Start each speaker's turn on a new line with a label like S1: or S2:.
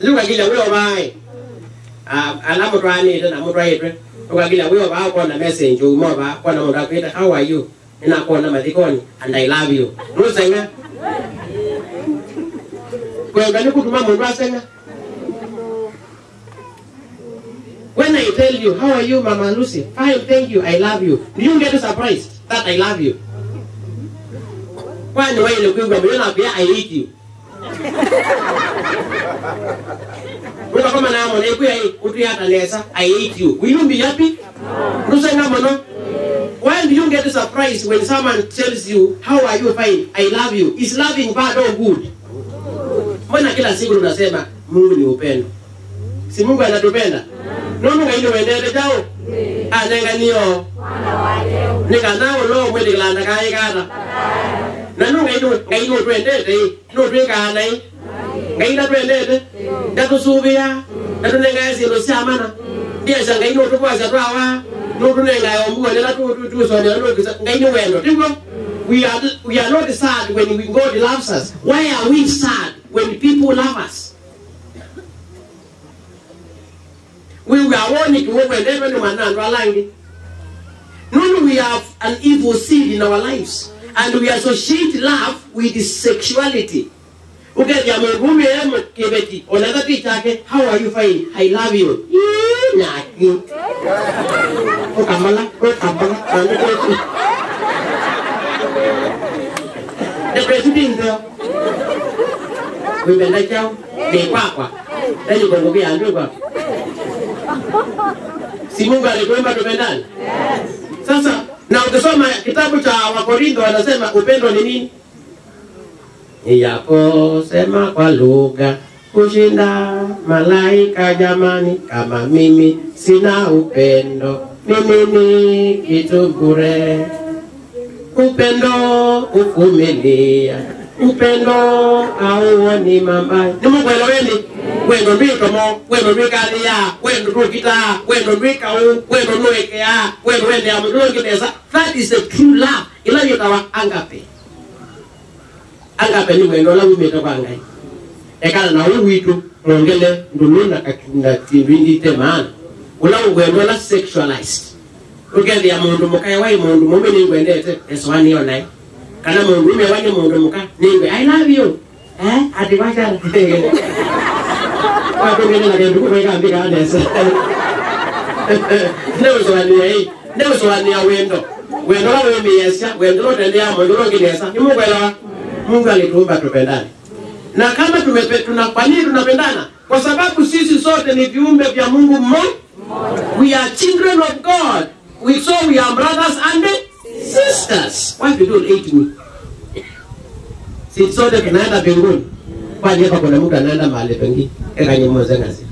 S1: lukagila wiyo bae ala muthu anite na muthu aitwe lukagila wiyo ba kona message umo ba kona mundu akwita how are you ninakona mathikoni and i love you nusenga kwenga kutuma mundu asenga When I tell you, how are you, Mama Lucy? Fine, thank you, I love you. You get surprised that I love you. Kwani wewe ile kwingwa mbona naambia I hate you. Wewe kama na mwana ikuya hii kutu ya talesa I hate you. Will you be happy? Nusenga mono. When you get surprised when someone tells you, how are you fine? I love you. Is loving bad or good? Mbona kila siku tunasema Mungu ni upendo? Si Mungu anatupenda? Nono ngaine wendete jao? Anenga niyo. Nika nao lo mwedi landa kai kata. Na no ngaine ngaine twendete no Mm. syamana mm. mm. twawa wendo. We are, we are not sad when we, God loves us. Why are we sad when people love us? We were warning whenever None we have an evil seed in our lives. And we associate love with sexuality. Okay, ya ya kibeti. Onaga tichake, how are you fine? I love you. Yee, Naki. ukambala ukambala kamala. The president. We benda chao. De kwakwa. Ndio kwa ndio kwa. Si Mungu alikuumba tupendane? Sasa na ukisoma kitabu cha Wakorintho wanasema upendo ni nini? Ijaposema kwa lugha kushinda malaika jamani, kama mimi sina upendo, mimi ni kitu bure. Upendo uvumilia, upendo auoni mabaya. Ni Mungu eleweni wendo ndwitomo wendo ndwikalia wendo ndwikita wendo ndwikau wendo ndwikea wendo wendea mundu ndwinginesa that is the true love ila yitawa agape agape ni wendo ula wumite kwa ngai. Ekana na ulu witu mwongele ndulu na na kindu indite maana. Ula wendo la sexualized. Ukethia mundu mukae wai mundu mume ningwendete eswani yo naye kana mundu ume wani mundu muka ningwe i love you. Eh ati wachana wakwengene kendu kukwekambika anesa. Ndeusowania hii ndeusowania wendo. Wendo lalwimiesya wendo lotendea mundu longinesa nimukwelewa mungu alituumba tupendane. Na kama tumepe, tuna, kwa nini tunapendana kwa sababu sisi sote ni viumbe vya mungu mmoja we are children of god. We, so we are brothers and sisters. Why you don't hate me? Sisi sote tunaenda mbinguni. Kwani hapa kuna mtu anaenda mahali pengine? Ekanyemozengasi